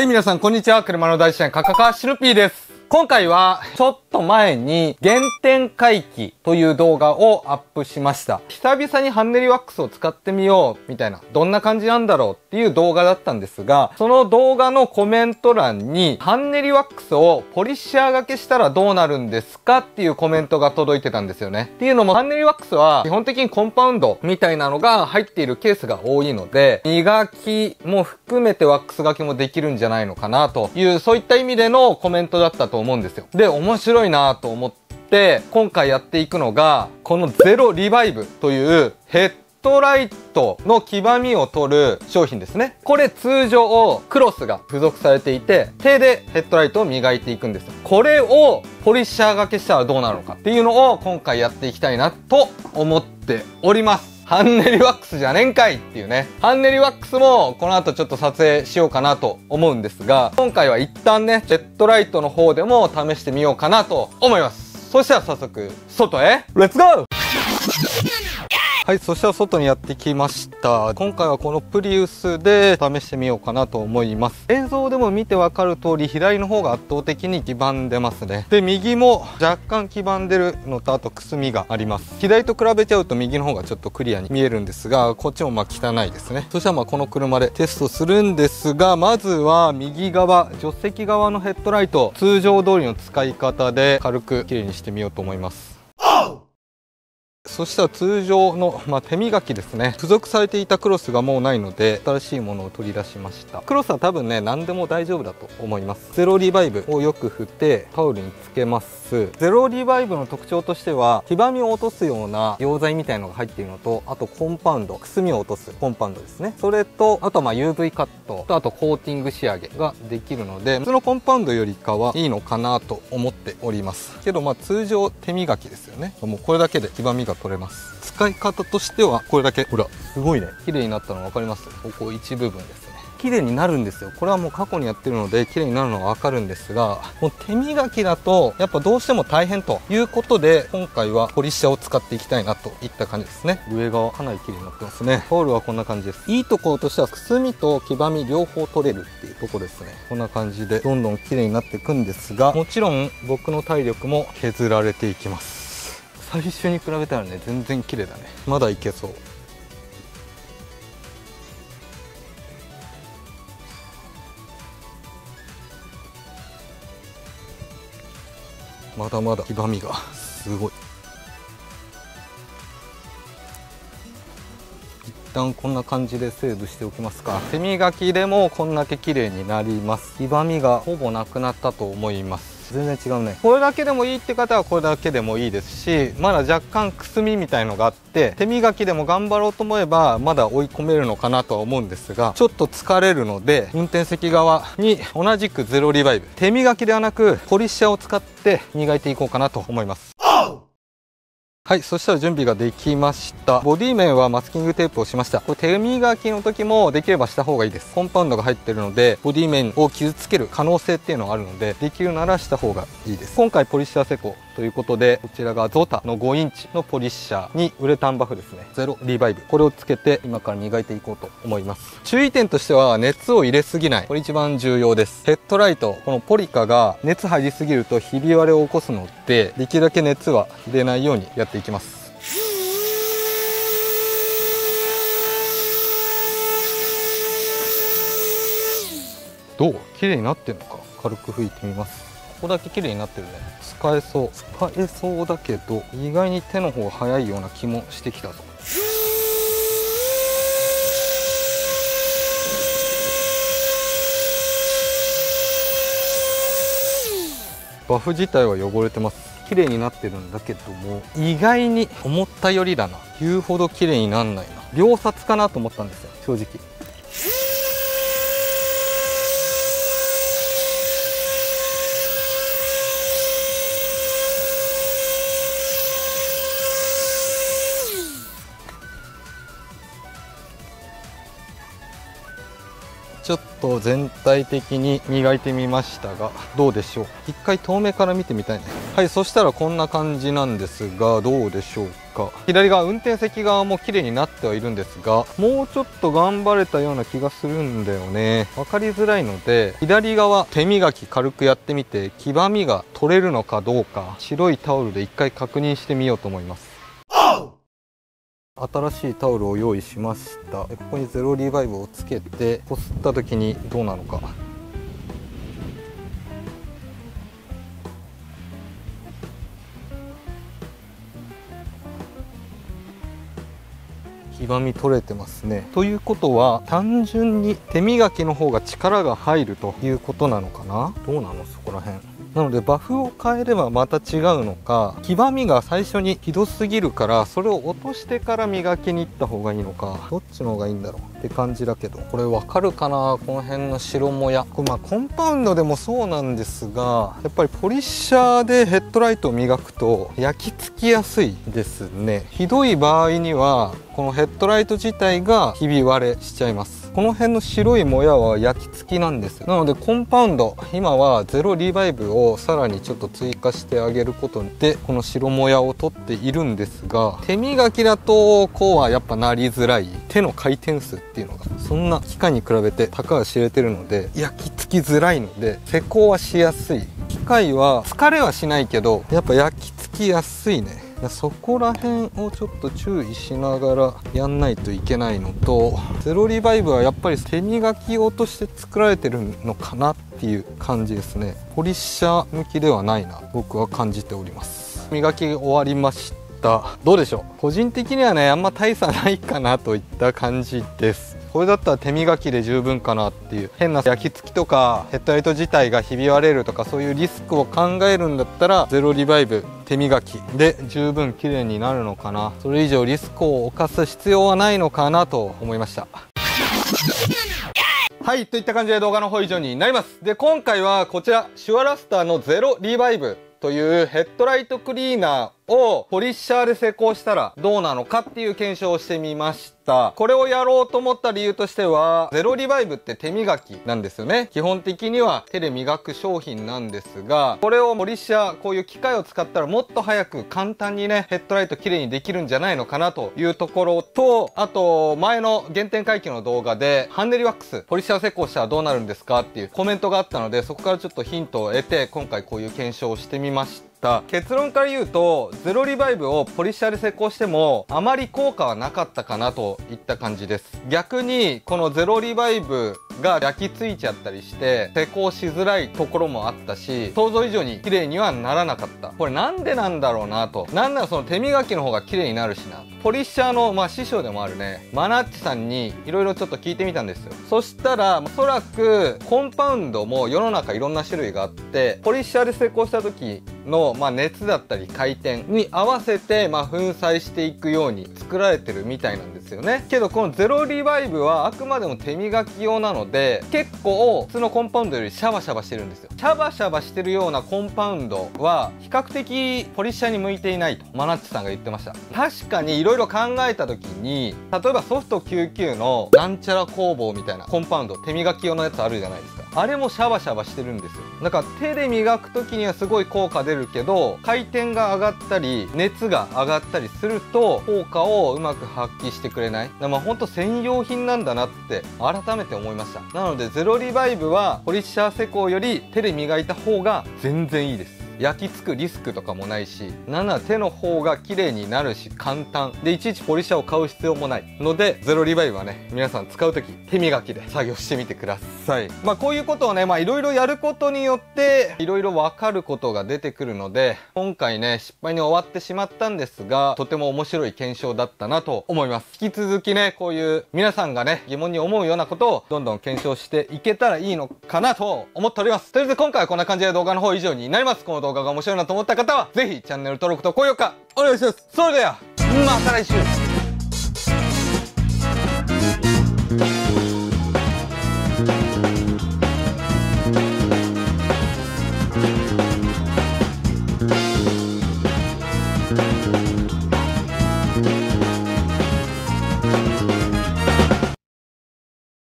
はい、皆さん、こんにちは。車の大自然、カカカシルピーです。今回は、ちょっと前に、原点回帰という動画をアップしました。久々にハンネリワックスを使ってみよう、みたいな、どんな感じなんだろうっていう動画だったんですが、その動画のコメント欄に、ハンネリワックスをポリッシャー掛けしたらどうなるんですかっていうコメントが届いてたんですよね。っていうのも、ハンネリワックスは、基本的にコンパウンドみたいなのが入っているケースが多いので、磨きも含めてワックス掛けもできるんじゃないのかなという、そういった意味でのコメントだったと思うんですよ。で、面白いなと思って、今回やっていくのが、このゼロリバイブというヘッドライトの黄ばみを取る商品ですね。これ通常クロスが付属されていて、手でヘッドライトを磨いていくんですよ。これをポリッシャー掛けしたらどうなるのかっていうのを今回やっていきたいなと思っております。ハンネリワックスじゃねんかいっていうね。ハンネリワックスもこの後ちょっと撮影しようかなと思うんですが、今回は一旦ね、ジェットライトの方でも試してみようかなと思います。そしたら早速、外へ、レッツゴーはい、そしたら外にやってきました。今回はこのプリウスで試してみようかなと思います。映像でも見てわかる通り、左の方が圧倒的に黄ばんでますね。で、右も若干黄ばんでるのと、あとくすみがあります。左と比べちゃうと右の方がちょっとクリアに見えるんですが、こっちもまあ汚いですね。そしたらまあこの車でテストするんですが、まずは右側、助手席側のヘッドライト、通常通りの使い方で軽く綺麗にしてみようと思います。そしたら通常の、まあ、手磨きですね。付属されていたクロスがもうないので新しいものを取り出しました。クロスは多分ね何でも大丈夫だと思います。ゼロリバイブをよく振ってタオルにつけます。ゼロリバイブの特徴としては黄ばみを落とすような溶剤みたいのが入っているのとあとコンパウンドくすみを落とすコンパウンドですね。それとあとまあ UV カットとあとコーティング仕上げができるので普通のコンパウンドよりかはいいのかなと思っております。けどまあ通常手磨きですよね。もうこれだけで黄ばみが取ます。使い方としてはこれだけ。ほらすごいね。綺麗になったの分かります？ここ一部分ですね。綺麗になるんですよ。これはもう過去にやってるので綺麗になるのが分かるんですがもう手磨きだとやっぱどうしても大変ということで今回はポリッシャーを使っていきたいなといった感じですね。上側かなり綺麗になってますね。タオルはこんな感じです。いいところとしてはくすみと黄ばみ両方取れるっていうところですね。こんな感じでどんどん綺麗になっていくんですがもちろん僕の体力も削られていきます最初に比べたらね全然綺麗だね。まだいけそう。まだまだ黄ばみがすごい。一旦こんな感じでセーブしておきますか。手磨きでもこんだけ綺麗になります。黄ばみがほぼなくなったと思います全然違うね。これだけでもいいって方はこれだけでもいいですしまだ若干くすみみたいのがあって手磨きでも頑張ろうと思えばまだ追い込めるのかなとは思うんですがちょっと疲れるので運転席側に同じくゼロリバイブ。手磨きではなくポリッシャーを使って磨いていこうかなと思います。はい、そしたら準備ができました。ボディ面はマスキングテープをしました。これ手磨きの時もできればした方がいいです。コンパウンドが入ってるので、ボディ面を傷つける可能性っていうのがあるので、できるならした方がいいです。今回ポリッシャー施工ということで、こちらがゾタの5インチのポリッシャーにウレタンバフですね。ゼロリバイブ。これをつけて今から磨いていこうと思います。注意点としては熱を入れすぎない。これ一番重要です。ヘッドライト、このポリカが熱入りすぎるとひび割れを起こすので、できるだけ熱は入れないようにやっていいきます。どう？綺麗になってるのか？軽く拭いてみます。ここだけ綺麗になってるね。使えそう。使えそうだけど意外に手の方が早いような気もしてきたぞ。バフ自体は汚れてます。綺麗になってるんだけども意外に思ったよりだな。言うほど綺麗になんないな。秒殺かなと思ったんですよ正直。ちょっと全体的に磨いてみましたがどうでしょう。一回遠目から見てみたいね。はいそしたらこんな感じなんですがどうでしょうか。左側運転席側も綺麗になってはいるんですがもうちょっと頑張れたような気がするんだよね。分かりづらいので左側手磨き軽くやってみて黄ばみが取れるのかどうか白いタオルで一回確認してみようと思います。新しいタオルを用意しました。ここにゼロリバイブをつけてこすった時にどうなのか。黄ばみ取れてますね。ということは単純に手磨きの方が力が入るということなのかな？どうなの？そこら辺。なのでバフを変えればまた違うのか黄ばみが最初にひどすぎるからそれを落としてから磨きに行った方がいいのかどっちの方がいいんだろうって感じだけどこれわかるかなこの辺の白もや。これまあコンパウンドでもそうなんですがやっぱりポリッシャーでヘッドライトを磨くと焼き付きやすいですね。ひどい場合にはこのヘッドライト自体がひび割れしちゃいます。この辺の白いもやは焼き付きなんですなのでコンパウンド今はゼロリバイブをさらにちょっと追加してあげることでこの白もやを取っているんですが手磨きだとこうはやっぱなりづらい。手の回転数っていうのがそんな機械に比べてたかが知れてるので焼き付きづらいので施工はしやすい。機械は疲れはしないけどやっぱ焼き付きやすいね。そこら辺をちょっと注意しながらやんないといけないのとゼロリバイブはやっぱり手磨き用として作られてるのかなっていう感じですね。ポリッシャー向きではないな僕は感じております。磨き終わりました。どうでしょう？個人的にはねあんま大差ないかなといった感じです。これだったら手磨きで十分かなっていう。変な焼き付きとかヘッドライト自体がひび割れるとかそういうリスクを考えるんだったらゼロリバイブ手磨きで十分綺麗になるのかな。それ以上リスクを冒す必要はないのかなと思いました。はいといった感じで動画の方以上になります。で今回はこちらシュアラスターのゼロリバイブというヘッドライトクリーナーをポリッシャーで施工したらどうなのかっていう検証をしてみました。これをやろうと思った理由としては、ゼロリバイブって手磨きなんですよね。基本的には手で磨く商品なんですが、これをポリッシャー、こういう機械を使ったらもっと早く簡単にね、ヘッドライト綺麗にできるんじゃないのかなというところと、あと、前の原点回帰の動画で、ハンデリワックス、ポリッシャー施工したらどうなるんですかっていうコメントがあったので、そこからちょっとヒントを得て、今回こういう検証をしてみました。った。結論から言うとゼロリバイブをポリッシャーで施工してもあまり効果はなかったかなといった感じです。逆にこのゼロリバイブが焼き付いちゃったりして施工しづらいところもあったし想像以上に綺麗にはならなかった。これなんでなんだろうなと。なんならその手磨きの方が綺麗になるしな。ポリッシャーの、まあ、師匠でもあるね。マナッチさんにいろいろちょっと聞いてみたんですよ。そしたらおそらくコンパウンドも世の中いろんな種類があってポリッシャーで施工した時の、まあ、熱だったり回転に合わせて、まあ、粉砕していくように作られてるみたいなんですよね。けどこのゼロリバイブはあくまでも手磨き用なので結構普通のコンパウンドよりシャバシャバしてるんですよ。シャバシャバしてるようなコンパウンドは比較的ポリッシャーに向いていないとマナッチさんが言ってました。確かに色々考えた時に例えばソフト99のなんちゃら工房みたいなコンパウンド手磨き用のやつあるじゃないですか。あれもシャバシャバしてるんですよ。だから手で磨く時にはすごい効果出るけど回転が上がったり熱が上がったりすると効果をうまく発揮してくれくれない？まあほんと専用品なんだなって改めて思いました。なのでゼロリバイブはポリッシャー施工より手で磨いた方が全然いいです。焼き付くリスクとかもないしなんなら手の方が綺麗になるし簡単。でいちいちポリッシャーを買う必要もないのでゼロリバイブはね皆さん使う時手磨きで作業してみてください。まあこういうことをねまあいろいろやることによっていろいろわかることが出てくるので今回ね失敗に終わってしまったんですがとても面白い検証だったなと思います。引き続きねこういう皆さんがね疑問に思うようなことをどんどん検証していけたらいいのかなと思っております。とりあえず今回はこんな感じで動画の方以上になります。この動画が面白いなと思った方はぜひチャンネル登録と高評価お願いします。それではまた来週。